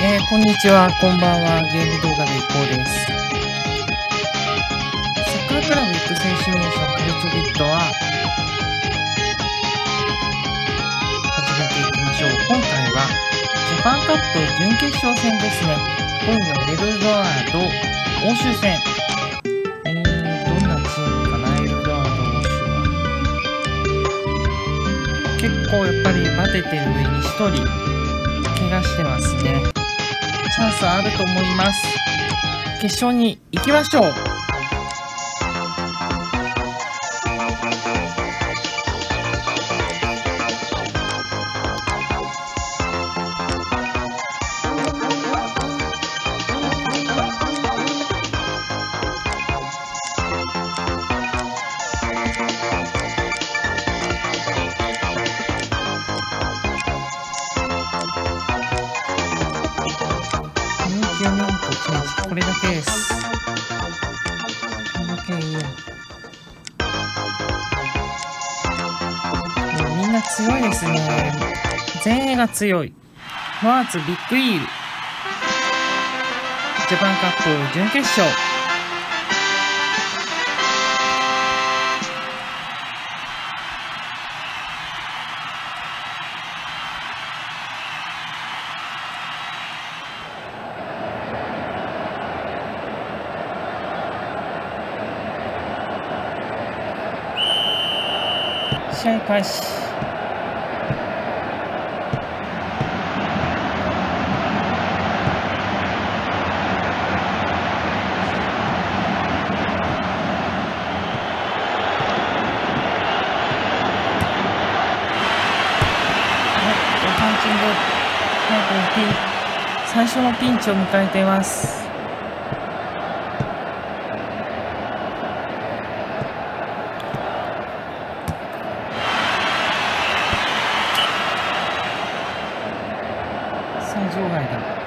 えー、こんにちは、こんばんは、ゲーム動画でいこうです。サッカークラブ育成シミュレーションクリチョビットは、始めていきましょう。今回は、ジャパンカップ準決勝戦ですね。今夜、エルドアード欧州戦。えー、どんなチームかな、エルドアード欧州は。結構やっぱりバテてる上に1人、怪我してますね。チャンスあると思います。決勝に行きましょう。が強い。マーツビッグイール。ジャパンカップ準決勝。試合開始。はい、パンチング。早くもピン、最初のピンチを迎えています。さあ、場外だ。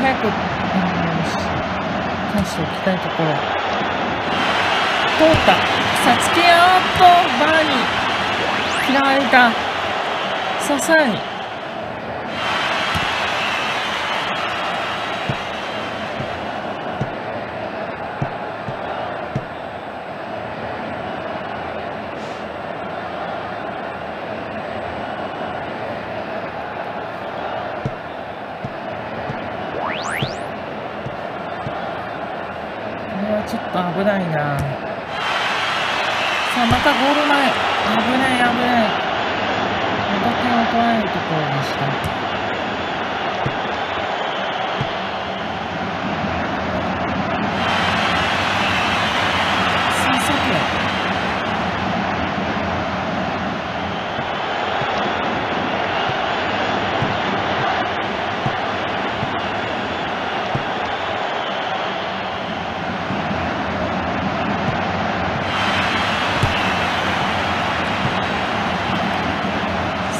し返しておきたいところ。通った。さつき、あーっと、バーに嫌われた。さ、さいと危ないな。さあ、またゴール前。危ない、危ない。また点を取られるところでした。さあ、さて。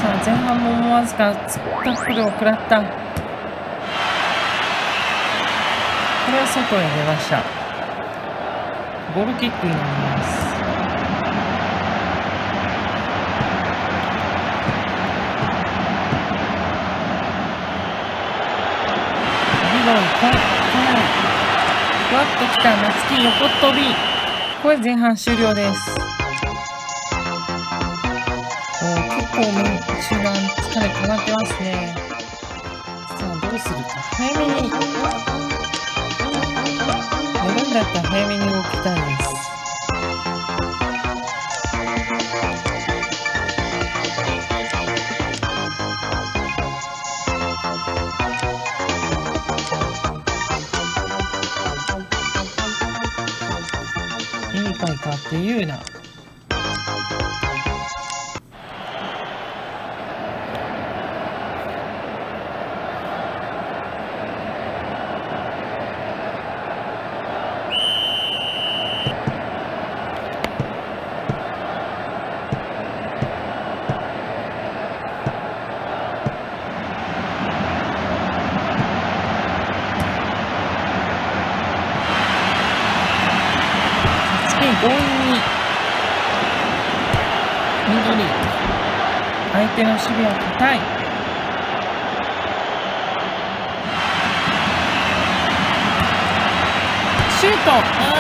さあ前半も思わずか。タックルを食らった。これは外へ出ました。ゴールキックになります。リボンここないふわっときた夏木横っ飛び。これ前半終了です。構もう中盤疲れ溜まってますね。さあどうするか。早めに。やるんだったら早めに動きたいです強引に。緑相手の守備は硬い。シュート。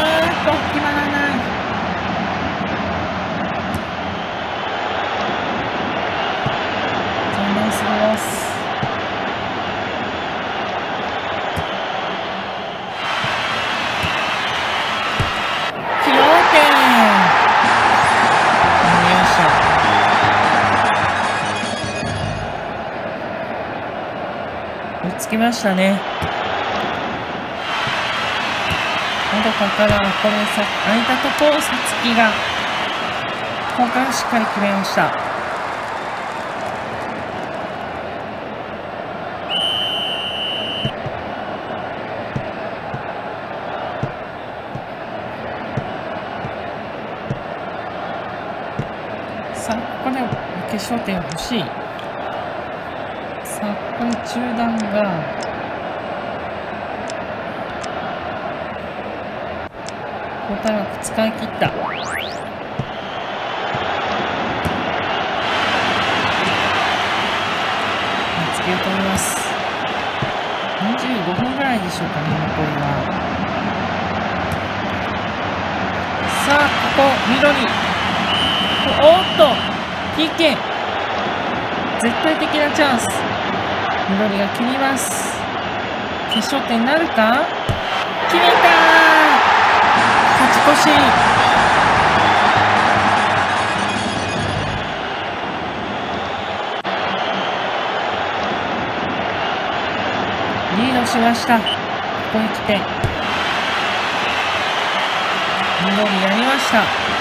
きましたね。窓かからこれさ空いたところさつきがここからしっかり決めました。さあここで決勝点欲しい。中断が交代枠使い切った。つけようと思います25分ぐらいでしょうかね残りは。さあここ緑。おっと PK 絶対的なチャンス。緑が切ります。決勝点なるか？決めた勝ち越し。リードしました。ここへ来て。緑やりました。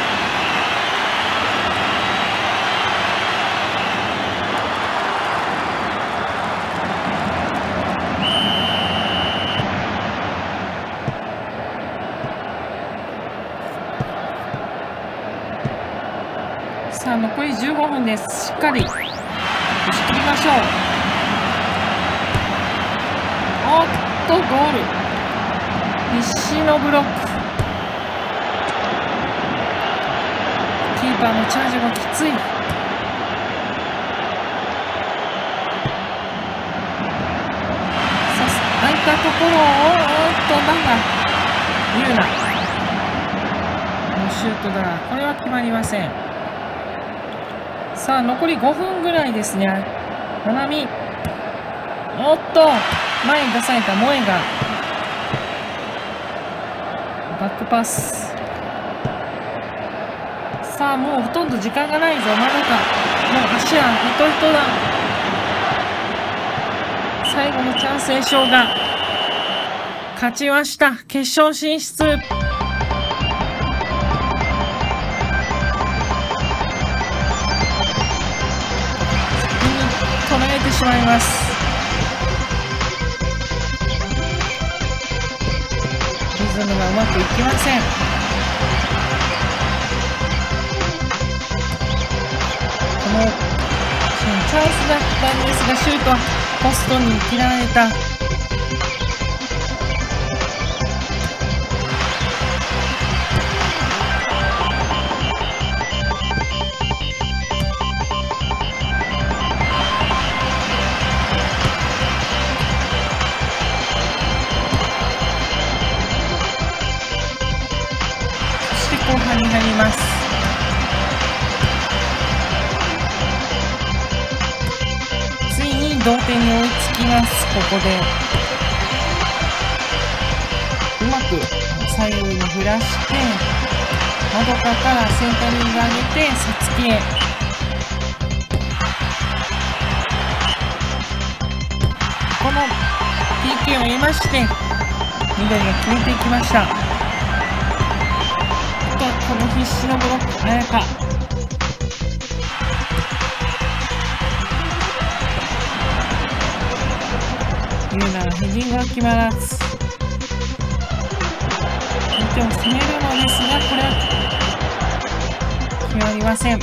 さあ残り15分です。しっかり。押し切りましょう。おっとゴール。必死のブロック。キーパーのチャージもきつい。さあ空いたところをおっとなんだ言うな。もうシュートだ。これは決まりません。さあ残り5分ぐらいですね花見おっと。前に出された萌えが。バックパス。さあもうほとんど時間がないぞ。まだか。もう足はヘトヘトだ。最後のチャンス栄翔が。勝ちました。決勝進出。しまいます。リズムがうまくいきません。このチャンスだったんですがシュートはポストに切られた。後半に入ります。ついに同点に追いつきます。ここで。うまく左右に振らして窓かからセンタリング上げてさつきへ。この PK を得まして緑が決めていきました。とこの必死のブロック綾香ユーナのヘディングは決まらず。相手を攻めるのですがこれは決まりません。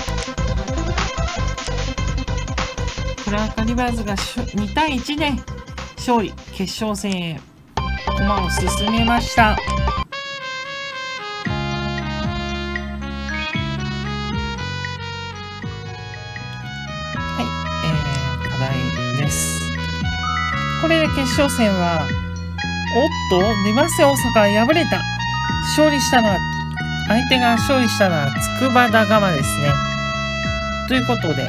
クラーカリバーズが2対1で勝利決勝戦へ駒を進めました。決勝戦はおっと出ますよ大阪敗れた。勝利したのは相手が勝利したのは筑波田釜ですね。ということで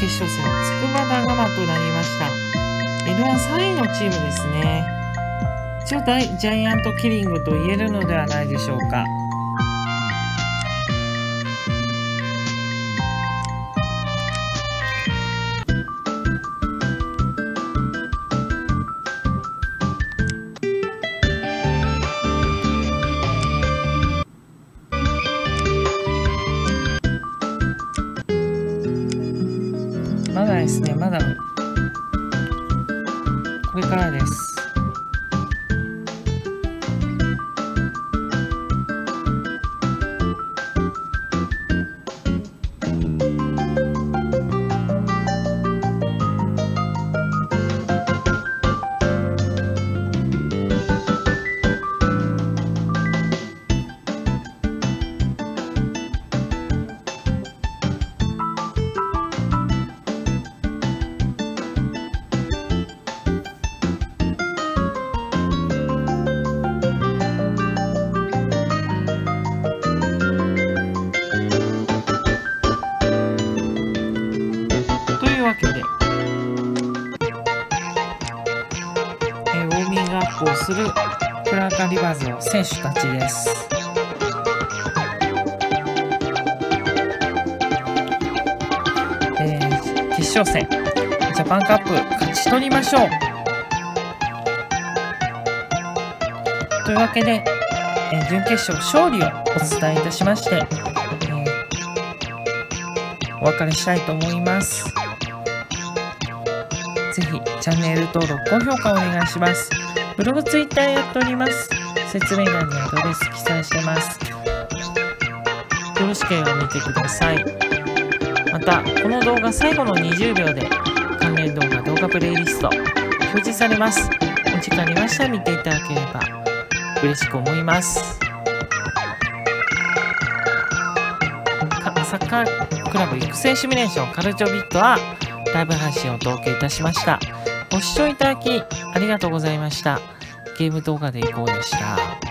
決勝戦は筑波田釜となりました。L13 位のチームですね。一応大ジャイアントキリングと言えるのではないでしょうか。ですね、まだ、をするクラーカリバーズの選手たちです。えー決勝戦、ジャパンカップ勝ち取りましょうというわけで、えー準決勝勝利をお伝えいたしまして、えーお別れしたいと思います。ぜひチャンネル登録、高評価お願いします。ブログ、ツイッターやっております。説明欄にアドレス記載してます。よろしければ見てください。また、この動画最後の20秒で関連動画動画プレイリスト表示されます。お時間ありましたら見ていただければ嬉しく思います。サッカークラブ育成シミュレーションカルチョビットはライブ配信をお届けいたしました。ご視聴いただきありがとうございました。ゲーム動画でいこうでした。